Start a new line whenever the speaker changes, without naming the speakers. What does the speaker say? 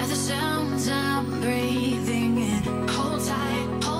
by the sounds I'm breathing in. Hold tight, hold